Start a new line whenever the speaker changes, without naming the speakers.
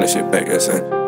run this shit back, That's it.